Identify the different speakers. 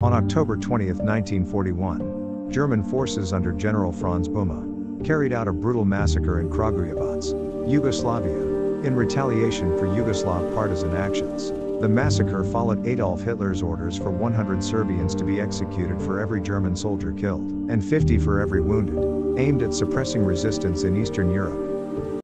Speaker 1: On October 20, 1941, German forces under General Franz Böhme carried out a brutal massacre in Kragujevac, Yugoslavia, in retaliation for Yugoslav partisan actions. The massacre followed Adolf Hitler's orders for 100 Serbians to be executed for every German soldier killed, and 50 for every wounded, aimed at suppressing resistance in Eastern Europe.